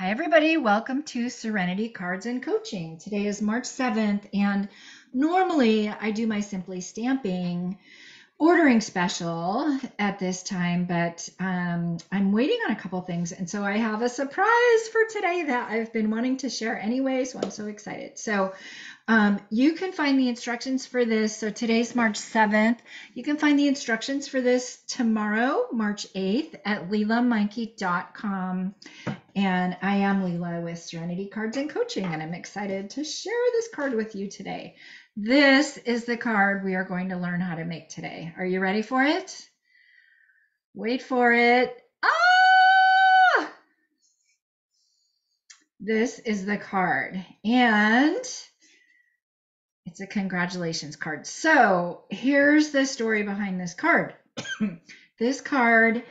Hi, everybody. Welcome to Serenity Cards and Coaching. Today is March 7th, and normally I do my Simply Stamping ordering special at this time, but um, I'm waiting on a couple things. And so I have a surprise for today that I've been wanting to share anyway. So I'm so excited. So um, you can find the instructions for this. So today's March 7th. You can find the instructions for this tomorrow, March 8th, at lelameinke.com. And I am Lela with Serenity Cards and Coaching, and I'm excited to share this card with you today. This is the card we are going to learn how to make today. Are you ready for it? Wait for it. Ah! This is the card. And it's a congratulations card. So here's the story behind this card. this card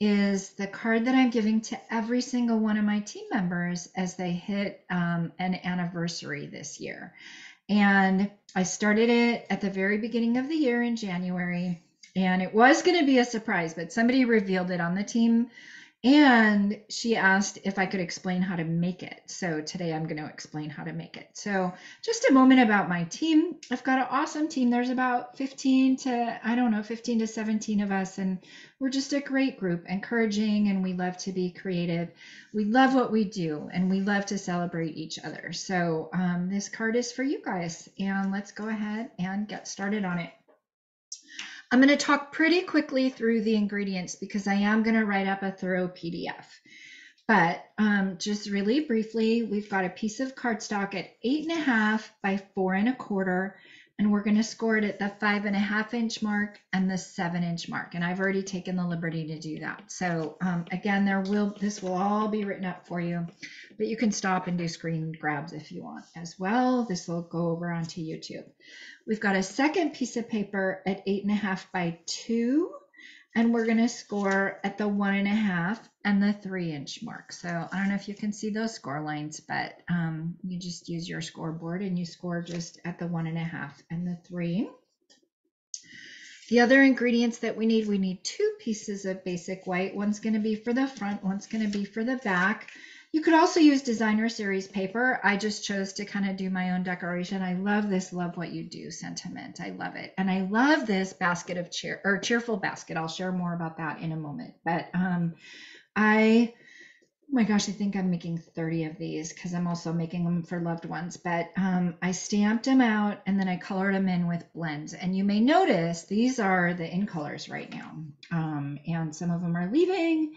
is the card that I'm giving to every single one of my team members as they hit um, an anniversary this year. And I started it at the very beginning of the year in January. And it was going to be a surprise, but somebody revealed it on the team and she asked if I could explain how to make it. So today I'm going to explain how to make it. So just a moment about my team. I've got an awesome team. There's about 15 to, I don't know, 15 to 17 of us. And we're just a great group, encouraging, and we love to be creative. We love what we do and we love to celebrate each other. So um, this card is for you guys. And let's go ahead and get started on it. I'm going to talk pretty quickly through the ingredients because I am going to write up a thorough PDF. But um, just really briefly, we've got a piece of cardstock at eight and a half by four and a quarter, and we're going to score it at the five and a half inch mark and the seven inch mark. And I've already taken the liberty to do that. So um, again, there will this will all be written up for you, but you can stop and do screen grabs if you want as well. This will go over onto YouTube. We've got a second piece of paper at eight and a half by two, and we're going to score at the one and a half and the three inch mark. So I don't know if you can see those score lines, but um, you just use your scoreboard and you score just at the one and a half and the three. The other ingredients that we need, we need two pieces of basic white. One's going to be for the front, one's going to be for the back. You could also use designer series paper. I just chose to kind of do my own decoration. I love this love what you do sentiment. I love it. And I love this basket of cheer or cheerful basket. I'll share more about that in a moment. But um I oh my gosh, I think I'm making 30 of these because I'm also making them for loved ones. But um, I stamped them out and then I colored them in with blends. And you may notice these are the in colors right now. Um, and some of them are leaving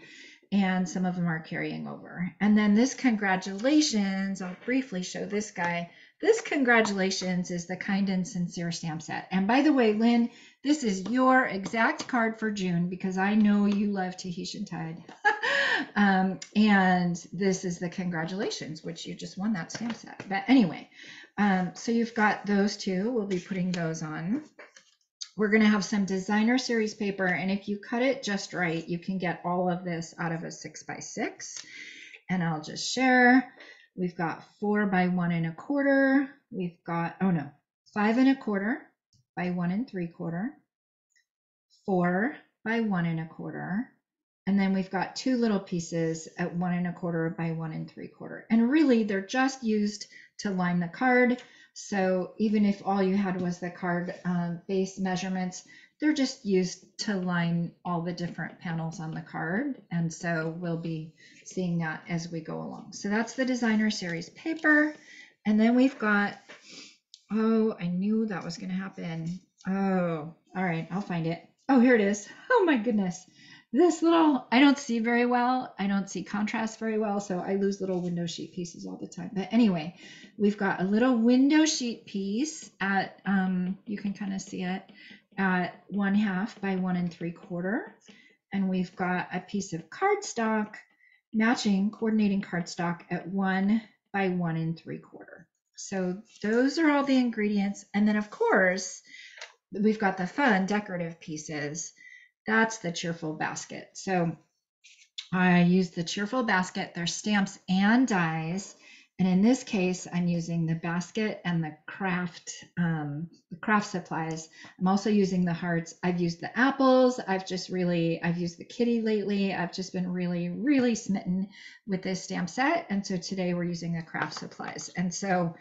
and some of them are carrying over. And then this congratulations, I'll briefly show this guy. This congratulations is the kind and sincere stamp set. And by the way, Lynn, this is your exact card for June because I know you love Tahitian Tide. um, and this is the congratulations, which you just won that stamp set. But anyway, um, so you've got those two. We'll be putting those on. We're going to have some designer series paper, and if you cut it just right, you can get all of this out of a six by six. And I'll just share. We've got four by one and a quarter. We've got, oh no, five and a quarter by one and three quarter, four by one and a quarter, and then we've got two little pieces at one and a quarter by one and three quarter. And really, they're just used to line the card. So even if all you had was the card um, base measurements, they're just used to line all the different panels on the card. And so we'll be seeing that as we go along. So that's the designer series paper. And then we've got, oh, I knew that was going to happen. Oh, all right, I'll find it. Oh, here it is. Oh my goodness this little, I don't see very well. I don't see contrast very well, so I lose little window sheet pieces all the time. But anyway, we've got a little window sheet piece at, um, you can kind of see it, at one half by one and three quarter. And we've got a piece of cardstock, matching, coordinating cardstock at one by one and three quarter. So those are all the ingredients. And then of course, we've got the fun decorative pieces that's the cheerful basket. So I use the cheerful basket. There's stamps and dies. And in this case, I'm using the basket and the craft, um, the craft supplies. I'm also using the hearts. I've used the apples. I've just really, I've used the kitty lately. I've just been really, really smitten with this stamp set. And so today we're using the craft supplies. And so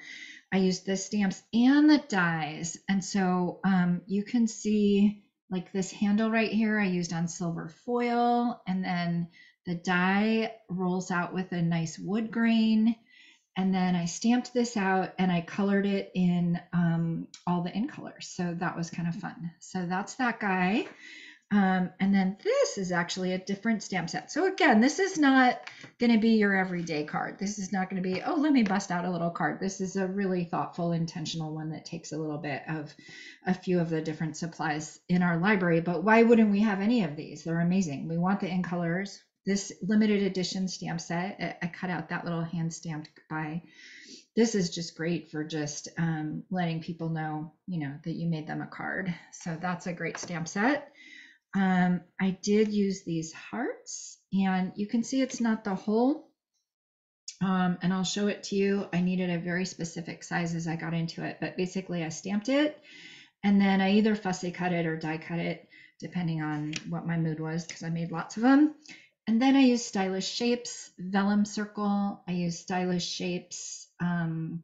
I used the stamps and the dies. And so um, you can see like this handle right here, I used on silver foil. And then the die rolls out with a nice wood grain. And then I stamped this out and I colored it in um, all the in colors. So that was kind of fun. So that's that guy. Um, and then this is actually a different stamp set. So again, this is not going to be your everyday card. This is not going to be, oh, let me bust out a little card. This is a really thoughtful, intentional one that takes a little bit of a few of the different supplies in our library. But why wouldn't we have any of these? They're amazing. We want the in colors. This limited edition stamp set, I cut out that little hand stamped by. This is just great for just um, letting people know, you know, that you made them a card. So that's a great stamp set. Um, I did use these hearts and you can see it's not the whole. Um, and I'll show it to you. I needed a very specific size as I got into it, but basically I stamped it and then I either fussy cut it or die cut it, depending on what my mood was, because I made lots of them. And then I used stylish shapes, vellum circle. I used stylish shapes, um,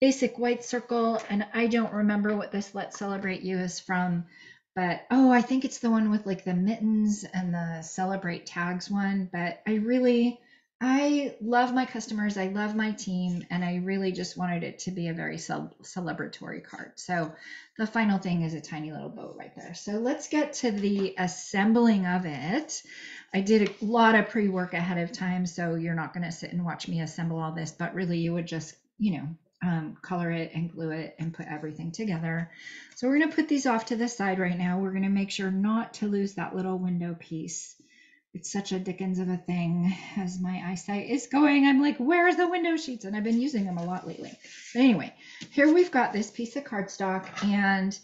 basic white circle. And I don't remember what this Let's Celebrate You is from, but oh, I think it's the one with like the mittens and the celebrate tags one. But I really, I love my customers. I love my team. And I really just wanted it to be a very celebratory card. So the final thing is a tiny little bow right there. So let's get to the assembling of it. I did a lot of pre work ahead of time. So you're not going to sit and watch me assemble all this, but really you would just, you know, um, color it and glue it and put everything together. So we're going to put these off to the side right now. We're going to make sure not to lose that little window piece. It's such a Dickens of a thing as my eyesight is going. I'm like, where's the window sheets? And I've been using them a lot lately. But anyway, here we've got this piece of cardstock and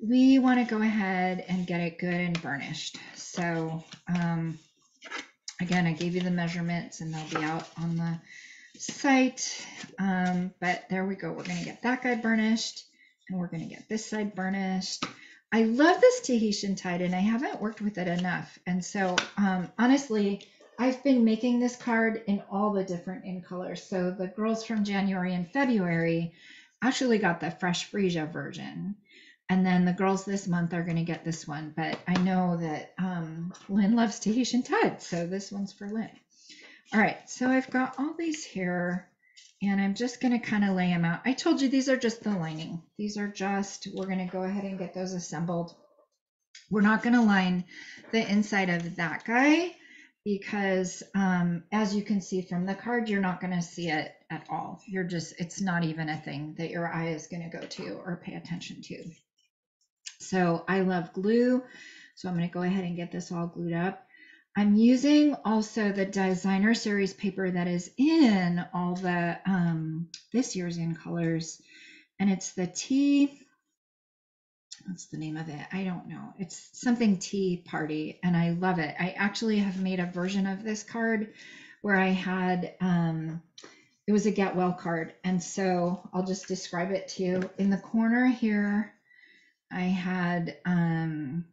we want to go ahead and get it good and burnished. So um, again, I gave you the measurements and they'll be out on the site. Um, but there we go. We're going to get that guy burnished and we're going to get this side burnished. I love this Tahitian tide and I haven't worked with it enough. And so um, honestly, I've been making this card in all the different in colors. So the girls from January and February actually got the fresh freesia version. And then the girls this month are going to get this one. But I know that um, Lynn loves Tahitian tide. So this one's for Lynn. All right, so I've got all these here and I'm just going to kind of lay them out. I told you these are just the lining. These are just, we're going to go ahead and get those assembled. We're not going to line the inside of that guy because um, as you can see from the card, you're not going to see it at all. You're just, it's not even a thing that your eye is going to go to or pay attention to. So I love glue. So I'm going to go ahead and get this all glued up. I'm using also the designer series paper that is in all the um, this year's in colors, and it's the tea. What's the name of it? I don't know. It's something tea party, and I love it. I actually have made a version of this card where I had um, it was a get well card, and so I'll just describe it to you. In the corner here, I had um,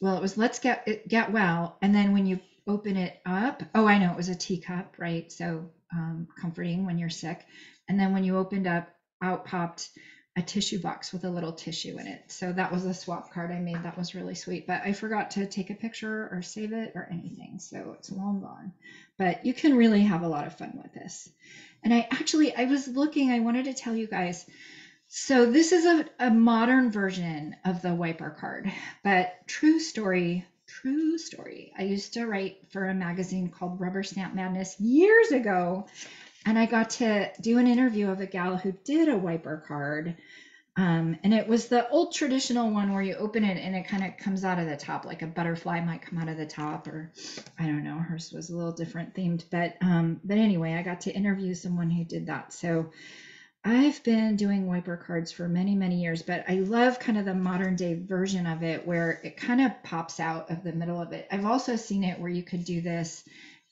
well, it was let's get get well, and then when you open it up. Oh, I know it was a teacup, right? So um, comforting when you're sick. And then when you opened up, out popped a tissue box with a little tissue in it. So that was a swap card I made. That was really sweet. But I forgot to take a picture or save it or anything. So it's long gone. But you can really have a lot of fun with this. And I actually, I was looking, I wanted to tell you guys. So this is a, a modern version of the wiper card, but true story true story. I used to write for a magazine called Rubber Stamp Madness years ago, and I got to do an interview of a gal who did a wiper card. Um, and it was the old traditional one where you open it and it kind of comes out of the top, like a butterfly might come out of the top, or I don't know. Hers was a little different themed, but um, but anyway, I got to interview someone who did that. So I've been doing wiper cards for many, many years, but I love kind of the modern day version of it where it kind of pops out of the middle of it. I've also seen it where you could do this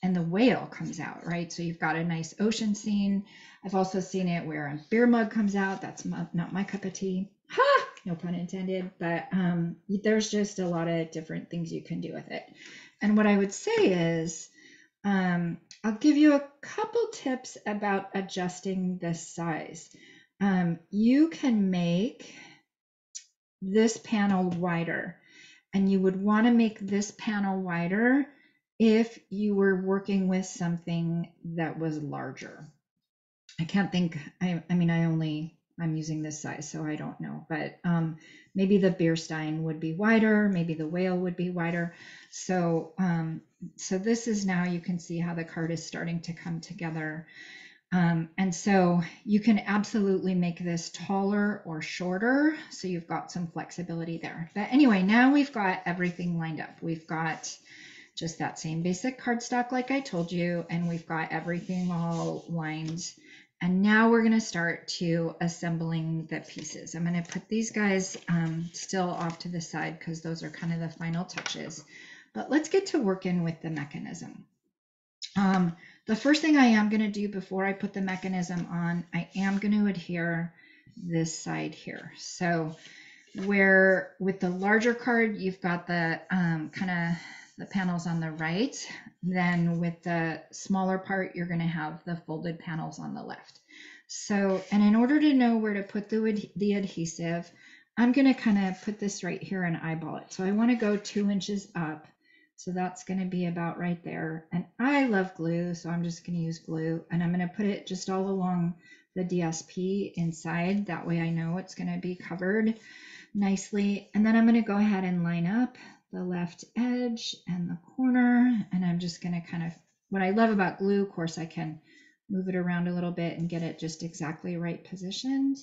and the whale comes out, right? So you've got a nice ocean scene. I've also seen it where a beer mug comes out. That's my, not my cup of tea. Ha! No pun intended. But um, there's just a lot of different things you can do with it. And what I would say is, um, I'll give you a couple tips about adjusting the size. Um, you can make this panel wider and you would want to make this panel wider if you were working with something that was larger. I can't think, I, I mean, I only, I'm using this size, so I don't know, but um, maybe the beer stein would be wider, maybe the whale would be wider. So, um, so this is now, you can see how the card is starting to come together. Um, and so you can absolutely make this taller or shorter. So you've got some flexibility there. But anyway, now we've got everything lined up. We've got just that same basic cardstock like I told you, and we've got everything all lined. And now we're gonna start to assembling the pieces. I'm gonna put these guys um, still off to the side because those are kind of the final touches. But let's get to working with the mechanism. Um, the first thing I am going to do before I put the mechanism on, I am going to adhere this side here. So where with the larger card, you've got the um, kind of the panels on the right, then with the smaller part, you're going to have the folded panels on the left. So, and in order to know where to put the, the adhesive, I'm going to kind of put this right here and eyeball it. So I want to go two inches up so that's going to be about right there. And I love glue, so I'm just going to use glue. And I'm going to put it just all along the DSP inside. That way I know it's going to be covered nicely. And then I'm going to go ahead and line up the left edge and the corner. And I'm just going to kind of, what I love about glue, of course, I can move it around a little bit and get it just exactly right positioned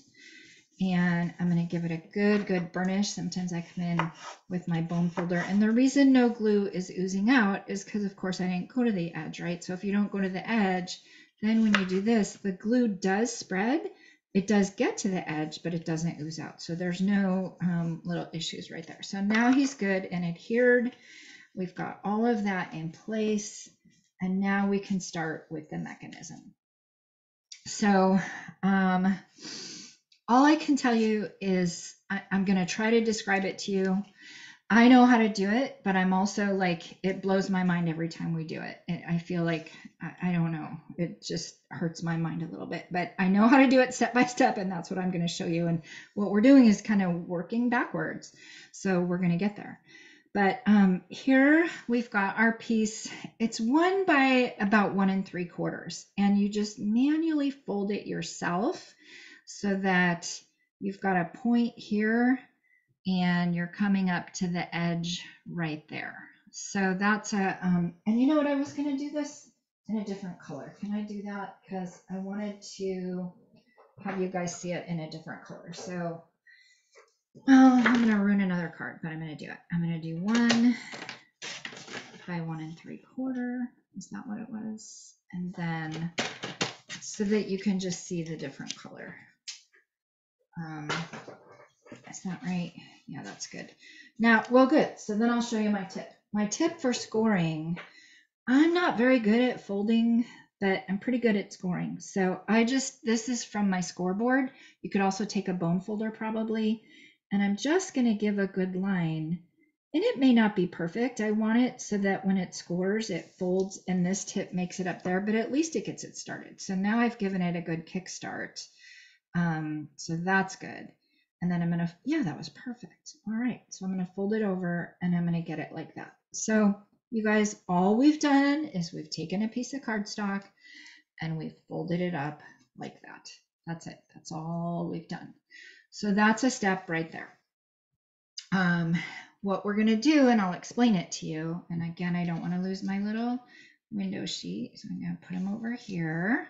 and I'm going to give it a good, good burnish. Sometimes I come in with my bone folder. And the reason no glue is oozing out is because, of course, I didn't go to the edge, right? So if you don't go to the edge, then when you do this, the glue does spread. It does get to the edge, but it doesn't ooze out. So there's no um, little issues right there. So now he's good and adhered. We've got all of that in place. And now we can start with the mechanism. So, um, all I can tell you is I, am going to try to describe it to you. I know how to do it, but I'm also like, it blows my mind every time we do it. it I feel like, I, I, don't know, it just hurts my mind a little bit, but I know how to do it step by step, and that's what I'm going to show you. And what we're doing is kind of working backwards. So we're going to get there. But um, here we've got our piece. It's one by about one and three quarters, and you just manually fold it yourself so that you've got a point here and you're coming up to the edge right there. So that's a, um, and you know what, I was gonna do this in a different color. Can I do that? Because I wanted to have you guys see it in a different color. So, well, I'm gonna ruin another card, but I'm gonna do it. I'm gonna do one by one and three quarter. Is that what it was? And then so that you can just see the different color. Um, is that right? Yeah, that's good. Now, well, good. So then I'll show you my tip. My tip for scoring, I'm not very good at folding, but I'm pretty good at scoring. So I just, this is from my scoreboard. You could also take a bone folder probably. And I'm just going to give a good line. And it may not be perfect. I want it so that when it scores, it folds and this tip makes it up there, but at least it gets it started. So now I've given it a good kickstart. Um, so that's good. And then I'm going to, yeah, that was perfect. All right. So I'm going to fold it over and I'm going to get it like that. So you guys, all we've done is we've taken a piece of cardstock and we've folded it up like that. That's it. That's all we've done. So that's a step right there. Um, what we're going to do, and I'll explain it to you. And again, I don't want to lose my little window sheet. So I'm going to put them over here.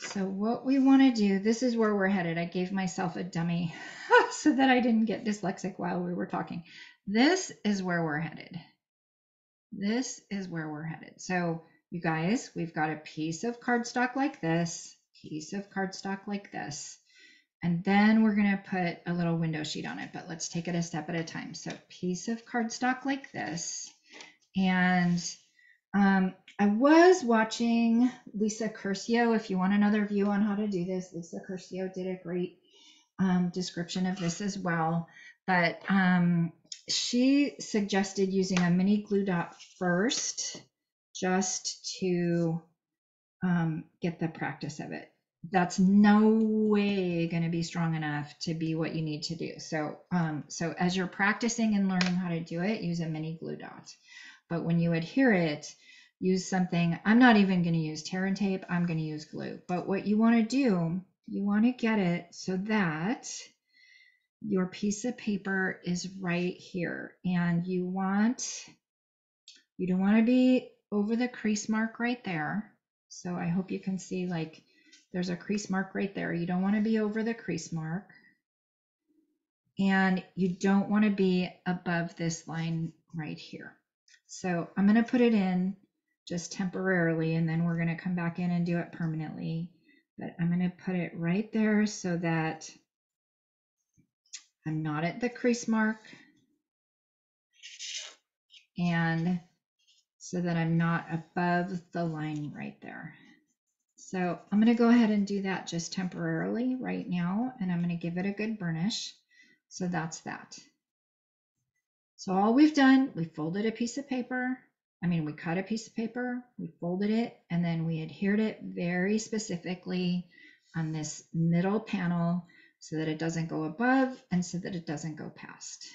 So what we want to do, this is where we're headed. I gave myself a dummy so that I didn't get dyslexic while we were talking. This is where we're headed. This is where we're headed. So you guys, we've got a piece of cardstock like this, piece of cardstock like this, and then we're going to put a little window sheet on it, but let's take it a step at a time. So piece of cardstock like this, and Um, I was watching Lisa Curcio. If you want another view on how to do this, Lisa Curcio did a great um, description of this as well. But um, she suggested using a mini glue dot first just to um, get the practice of it. That's no way going to be strong enough to be what you need to do. So, um, so as you're practicing and learning how to do it, use a mini glue dot. But when you adhere it, use something. I'm not even going to use tear and tape. I'm going to use glue. But what you want to do, you want to get it so that your piece of paper is right here, and you want you don't want to be over the crease mark right there. So I hope you can see like there's a crease mark right there. You don't want to be over the crease mark. And you don't want to be above this line right here. So I'm going to put it in just temporarily, and then we're going to come back in and do it permanently. But I'm going to put it right there so that I'm not at the crease mark. And so that I'm not above the line right there. So I'm going to go ahead and do that just temporarily right now, and I'm going to give it a good burnish. So that's that. So all we've done, we folded a piece of paper. I mean, we cut a piece of paper, we folded it, and then we adhered it very specifically on this middle panel so that it doesn't go above and so that it doesn't go past.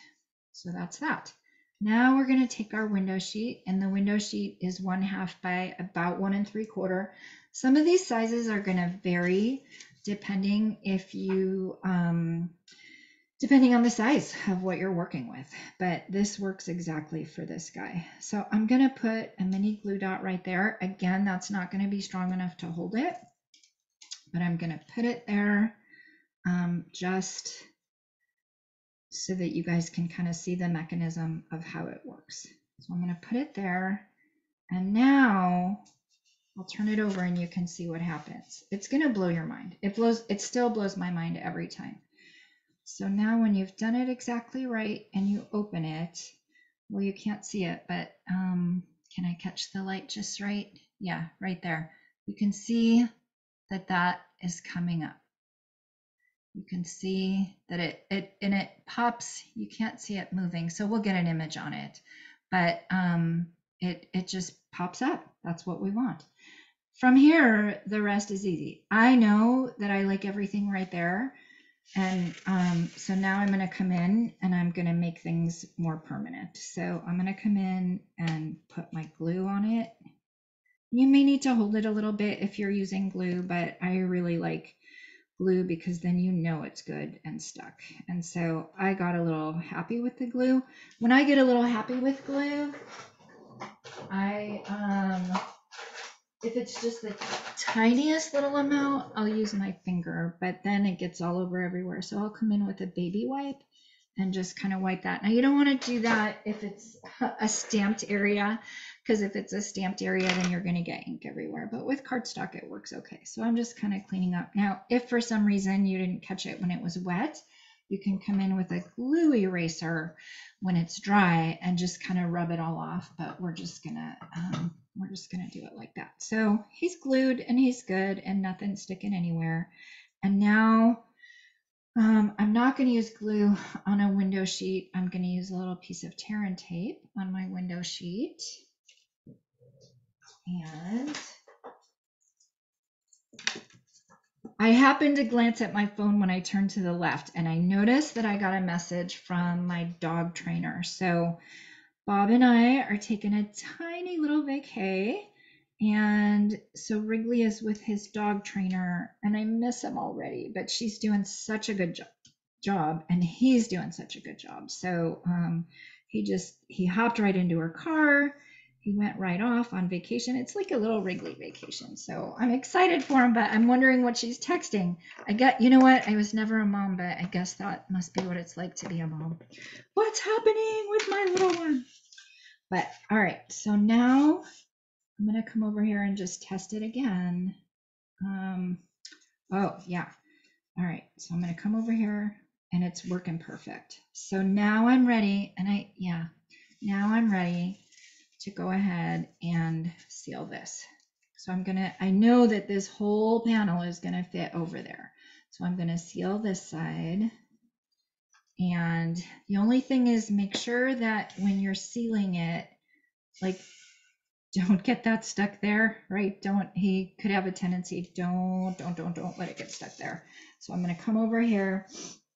So that's that. Now we're going to take our window sheet and the window sheet is one half by about one and three quarter. Some of these sizes are going to vary depending if you, um, depending on the size of what you're working with, but this works exactly for this guy. So I'm going to put a mini glue dot right there. Again, that's not going to be strong enough to hold it, but I'm going to put it there um, just so that you guys can kind of see the mechanism of how it works. So I'm going to put it there. And now I'll turn it over and you can see what happens. It's going to blow your mind. It blows, it still blows my mind every time. So now when you've done it exactly right and you open it, well, you can't see it, but um, can I catch the light just right? Yeah, right there. You can see that that is coming up. You can see that it, it and it pops. You can't see it moving so we'll get an image on it. But um, it it just pops up. That's what we want. From here the rest is easy. I know that i like everything right there and um, so now i'm going to come in and i'm going to make things more permanent so i'm going to come in and put my glue on it you may need to hold it a little bit if you're using glue but i really like glue because then you know it's good and stuck. And so I got a little happy with the glue. When I get a little happy with glue, I, um, if it's just the tiniest little amount, I'll use my finger, but then it gets all over everywhere. So I'll come in with a baby wipe and just kind of wipe that. Now you don't want to do that if it's a stamped area because if it's a stamped area, then you're going to get ink everywhere. But with cardstock, it works okay. So I'm just kind of cleaning up. Now, if for some reason you didn't catch it when it was wet, you can come in with a glue eraser when it's dry and just kind of rub it all off. But we're just gonna um, we're just gonna do it like that. So he's glued and he's good and nothing's sticking anywhere. And now um, I'm not to use glue on a window sheet. I'm to use a little piece of tear and tape on my window sheet. And I happened to glance at my phone when I turned to the left and I noticed that I got a message from my dog trainer. So Bob and I are taking a tiny little vacay. And so Wrigley is with his dog trainer, and I miss him already, but she's doing such a good job, job and he's doing such a good job. So um, he just he hopped right into her car he went right off on vacation. It's like a little Wrigley vacation. So I'm excited for him, but I'm wondering what she's texting. I get, you know what? I was never a mom, but I guess that must be what it's like to be a mom. What's happening with my little one? But all right, so now I'm going to come over here and just test it again. Um, oh, yeah. All right, so I'm going to come over here and it's working perfect. So now I'm ready and I, yeah, now I'm ready to go ahead and seal this. So I'm gonna, I know that this whole panel is gonna fit over there. So I'm gonna seal this side. And the only thing is make sure that when you're sealing it, like don't get that stuck there, right? Don't, he could have a tendency, don't, don't, don't, don't let it get stuck there. So I'm gonna come over here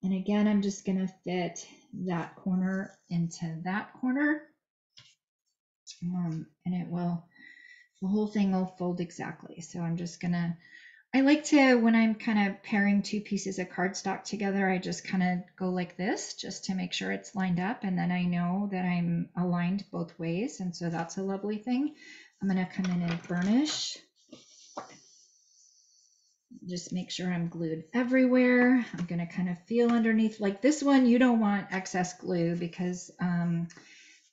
and again, I'm just gonna fit that corner into that corner. Um, and it will, the whole thing will fold exactly. So I'm just gonna, I like to, when I'm kind of pairing two pieces of cardstock together, I just kind of go like this just to make sure it's lined up. And then I know that I'm aligned both ways. And so that's a lovely thing. I'm gonna come in and burnish. Just make sure I'm glued everywhere. I'm gonna kind of feel underneath. Like this one, you don't want excess glue because um,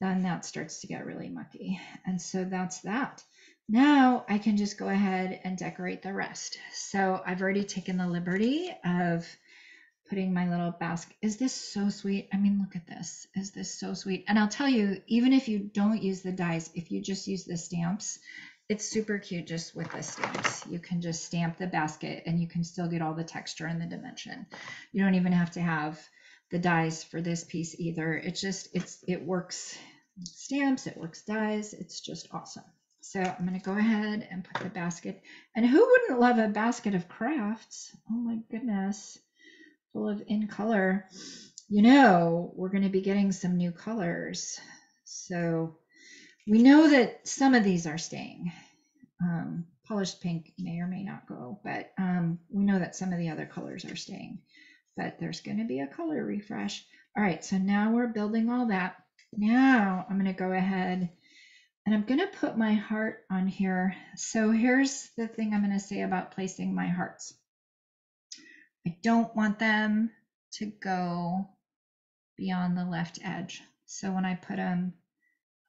then that starts to get really mucky. And so that's that. Now I can just go ahead and decorate the rest. So I've already taken the liberty of putting my little basket. Is this so sweet? I mean, look at this. Is this so sweet? And I'll tell you, even if you don't use the dies, if you just use the stamps, it's super cute just with the stamps. You can just stamp the basket and you can still get all the texture and the dimension. You don't even have to have the dies for this piece either. It's just, it's, it works stamps, it works dies. It's just awesome. So I'm going to go ahead and put the basket. And who wouldn't love a basket of crafts? Oh my goodness. Full of in color. You know, we're going to be getting some new colors. So we know that some of these are staying. Um, polished pink may or may not go, but um, we know that some of the other colors are staying. But there's going to be a color refresh. All right, so now we're building all that. Now I'm going to go ahead and I'm going to put my heart on here. So here's the thing I'm going to say about placing my hearts. I don't want them to go beyond the left edge. So when I put them,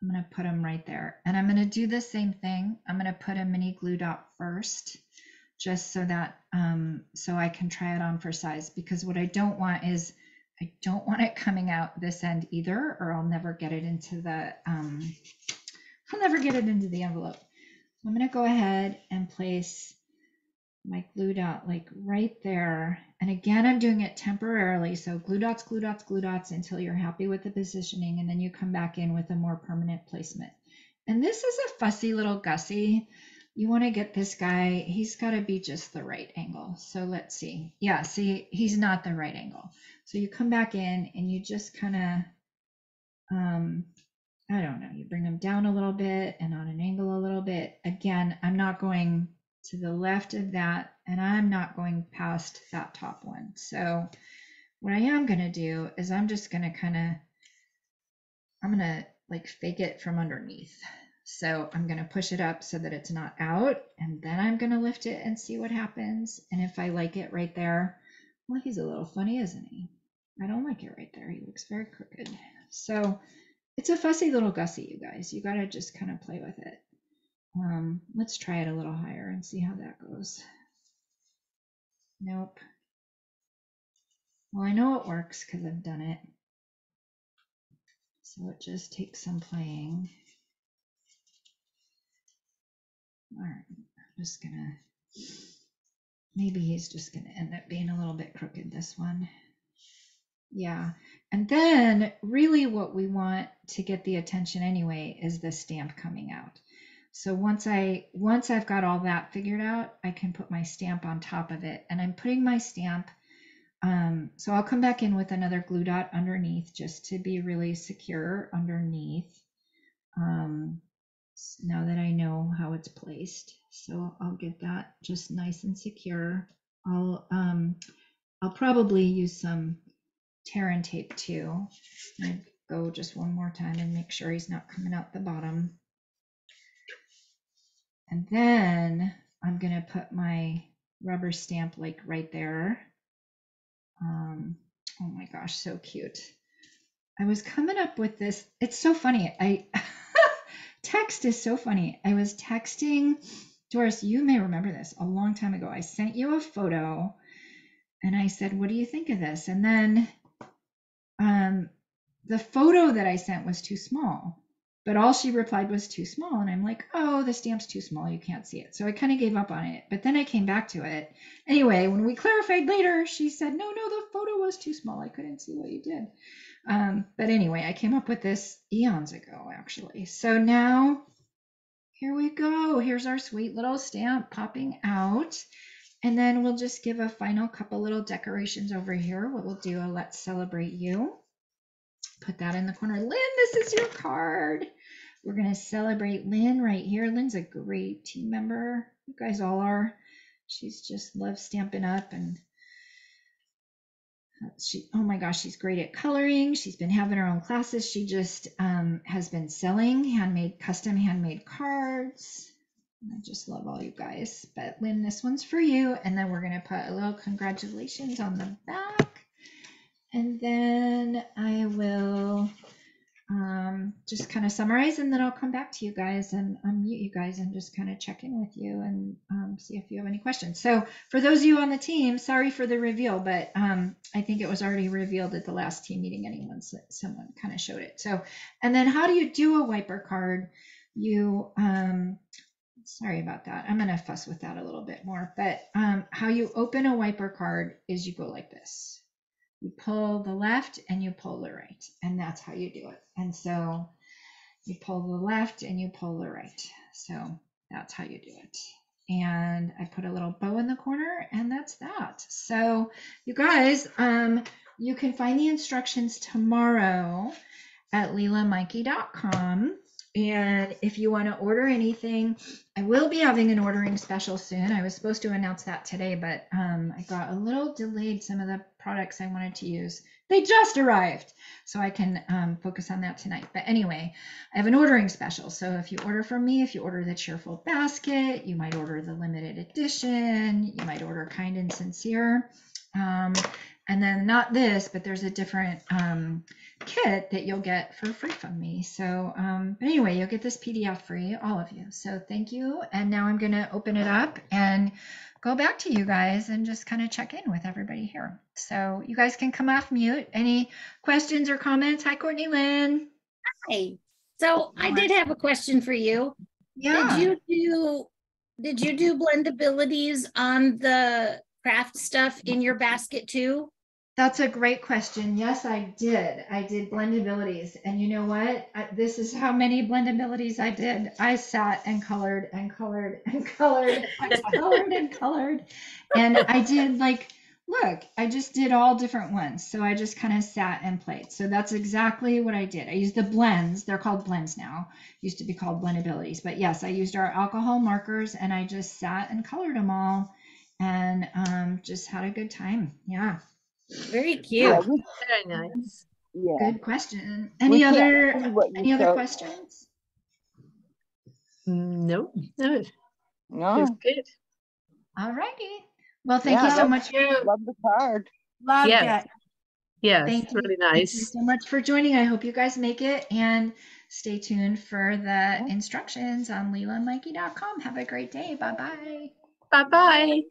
I'm going to put them right there. And I'm going to do the same thing. I'm going to put a mini glue dot first, just so that, um, so I can try it on for size. Because what I don't want is, I don't want it coming out this end either, or I'll never get it into the, um, I'll never get it into the envelope. I'm going to go ahead and place my glue dot like right there. And again, I'm doing it temporarily. So glue dots, glue dots, glue dots until you're happy with the positioning. And then you come back in with a more permanent placement. And this is a fussy little Gussie. You want to get this guy, he's got to be just the right angle. So let's see. Yeah, see, he's not the right angle. So you come back in and you just kind of, um, I don't know, you bring them down a little bit and on an angle a little bit. Again, I'm not going to the left of that and I'm not going past that top one. So what I am going to do is I'm just going to kind of, I'm going to like fake it from underneath. So I'm going to push it up so that it's not out and then I'm going to lift it and see what happens. And if I like it right there, well, he's a little funny, isn't he? I don't like it right there. He looks very crooked. So it's a fussy little gussie, you guys. You got to just kind of play with it. Um, let's try it a little higher and see how that goes. Nope. Well, I know it works because I've done it. So it just takes some playing. All right, I'm just gonna, maybe he's just gonna end up being a little bit crooked, this one. Yeah, and then really what we want to get the attention anyway is the stamp coming out. So once I once I've got all that figured out, I can put my stamp on top of it. And I'm putting my stamp, um, so I'll come back in with another glue dot underneath just to be really secure underneath. Um, now that I know how it's placed. So I'll get that just nice and secure. I'll um, I'll probably use some tear and tape too. And go just one more time and make sure he's not coming out the bottom. And then I'm gonna put my rubber stamp like right there. Um, oh my gosh, so cute. I was coming up with this. It's so funny. I text is so funny. I was texting Doris, you may remember this a long time ago. I sent you a photo and I said, What do you think of this? And then um, the photo that I sent was too small. But all she replied was too small. And I'm like, oh, the stamp's too small. You can't see it. So I kind of gave up on it. But then I came back to it. Anyway, when we clarified later, she said, no, no, the photo was too small. I couldn't see what you did. Um, but anyway, I came up with this eons ago, actually. So now here we go. Here's our sweet little stamp popping out. And then we'll just give a final couple little decorations over here. What we'll do a let's celebrate you. Put that in the corner. Lynn, this is your card. We're going to celebrate Lynn right here. Lynn's a great team member. You guys all are. She's just loves stamping up and she oh my gosh she's great at coloring she's been having her own classes she just um, has been selling handmade custom handmade cards I just love all you guys. But Lynn, this one's for you. And then we're going to put a little congratulations on the back. And then I will um, just kind of summarize and then I'll come back to you guys and unmute you guys and just kind of check in with you and um, see if you have any questions. So for those of you on the team, sorry for the reveal, but um, I think it was already revealed at the last team meeting anyone, someone kind of showed it. So, and then how do you do a wiper card? You, um, sorry about that. I'm going to fuss with that a little bit more. But um, how you open a wiper card is you go like this. You pull the left and you pull the right. And that's how you do it. And so you pull the left and you pull the right. So that's how you do it. And I put a little bow in the corner and that's that. So you guys, um, you can find the instructions tomorrow at lelameinke.com and if you want to order anything, I will be having an ordering special soon. I was supposed to announce that today, but um, I got a little delayed some of the products I wanted to use. They just arrived, so I can um, focus on that tonight. But anyway, I have an ordering special. So if you order from me, if you order the cheerful basket, you might order the limited edition, you might order kind and sincere. Um, and then not this, but there's a different um, kit that you'll get for free from me. So, um, but anyway, you'll get this PDF free, all of you. So thank you. And now I'm going to open it up and go back to you guys and just kind of check in with everybody here. So you guys can come off mute. Any questions or comments? Hi, Courtney Lynn. Hi. So I did have a question for you. Yeah. Did you do did you do blendabilities on the craft stuff in your basket too? That's a great question. Yes, I did. I did blendabilities. And you know what? I, this is how many blendabilities I did. I sat and colored and colored and colored and colored and colored. And I did like, look, I just did all different ones. So I just kind of sat and played. So that's exactly what I did. I used the blends. They're called blends now. Used to be called blendabilities. But yes, I used our alcohol markers and I just sat and colored them all and um, just had a good time. Yeah. Very cute. Yeah, we, Very nice. yeah. Good question. Any can't other see what you any other showed. questions? No, no, No, was good. All righty. Well, thank you so much. You. love the card. Love Yes. it. Yes, Thank you. really nice. Thank you so much for joining. I hope you guys make it and stay tuned for the instructions on lelameinke.com. Have a great day. Bye bye. Bye bye.